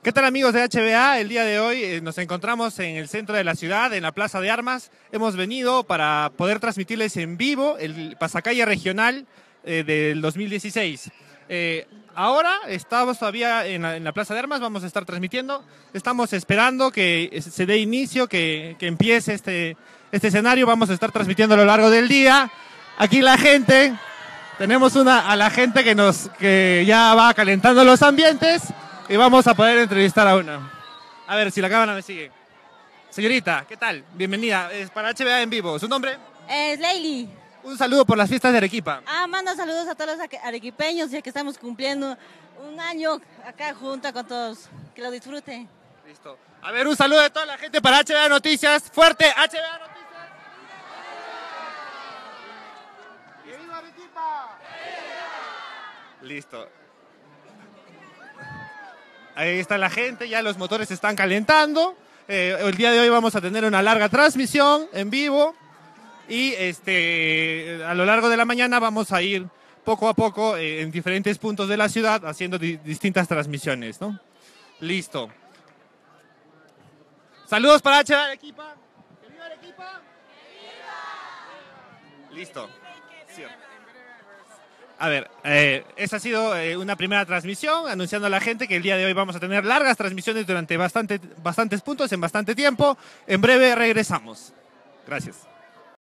¿Qué tal amigos de HBA? El día de hoy eh, nos encontramos en el centro de la ciudad, en la Plaza de Armas. Hemos venido para poder transmitirles en vivo el pasacalla regional eh, del 2016. Eh, ahora estamos todavía en la, en la Plaza de Armas, vamos a estar transmitiendo. Estamos esperando que se dé inicio, que, que empiece este, este escenario. Vamos a estar transmitiendo a lo largo del día. Aquí la gente, tenemos una, a la gente que, nos, que ya va calentando los ambientes y vamos a poder entrevistar a una. A ver si la cámara me sigue. Señorita, ¿qué tal? Bienvenida. Es para HBA en vivo. ¿Su nombre? Es Leili. Un saludo por las fiestas de Arequipa. Ah, mando saludos a todos los arequipeños, ya que estamos cumpliendo un año acá junto con todos. Que lo disfruten. Listo. A ver, un saludo de toda la gente para HBA Noticias. Fuerte, HBA Noticias. ¡Que viva Arequipa! Listo. Ahí está la gente, ya los motores se están calentando. Eh, el día de hoy vamos a tener una larga transmisión en vivo y este, a lo largo de la mañana vamos a ir poco a poco eh, en diferentes puntos de la ciudad haciendo di distintas transmisiones. ¿no? Listo. Saludos para HBA Arequipa. ¡Que viva Arequipa! Listo. Sí. A ver, eh, ha sido eh, una primera transmisión anunciando a la gente que el día de hoy vamos a tener largas transmisiones durante bastante, bastantes puntos en bastante tiempo. En breve regresamos. Gracias.